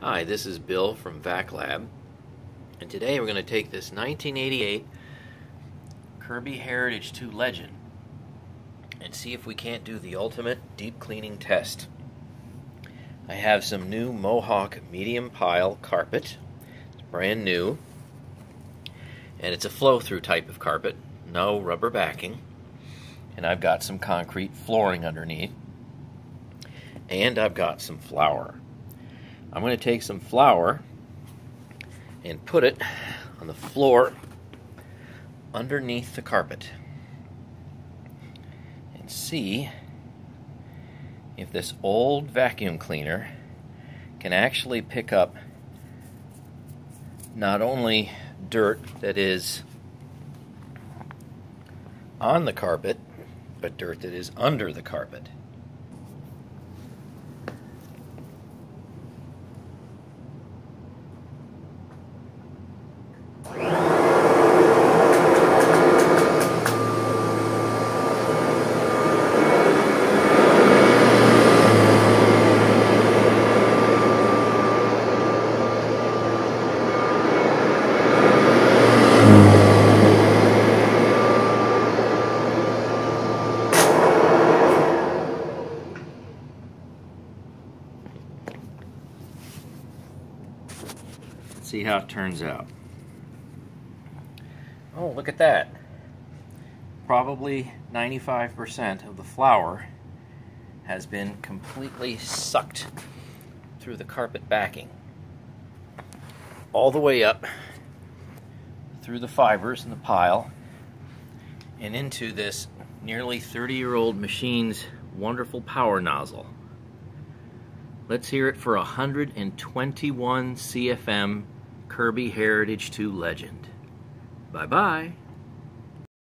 Hi, this is Bill from Vac Lab, and today we're going to take this 1988 Kirby Heritage 2 Legend and see if we can't do the ultimate deep cleaning test. I have some new Mohawk medium pile carpet. It's brand new, and it's a flow-through type of carpet, no rubber backing. And I've got some concrete flooring underneath, and I've got some flour. I'm going to take some flour and put it on the floor underneath the carpet and see if this old vacuum cleaner can actually pick up not only dirt that is on the carpet, but dirt that is under the carpet. See how it turns out. Oh, look at that. Probably 95% of the flour has been completely sucked through the carpet backing. All the way up through the fibers in the pile and into this nearly 30 year old machine's wonderful power nozzle. Let's hear it for 121 CFM Kirby Heritage 2 Legend. Bye bye.